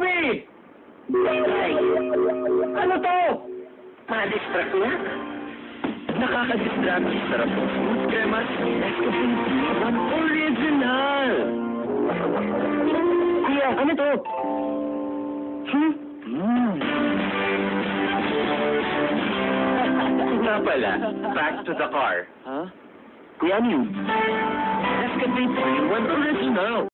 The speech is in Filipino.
Bobby! Ay, Ano to? ma-distract na. Nakaka-distract ang sarap ng smooth cremas Nescafe Original. Kuya, ano to? Hmm? Mm. Nga pala, back to the car. Ha? Kuya, ano yun? Nescafe One Original.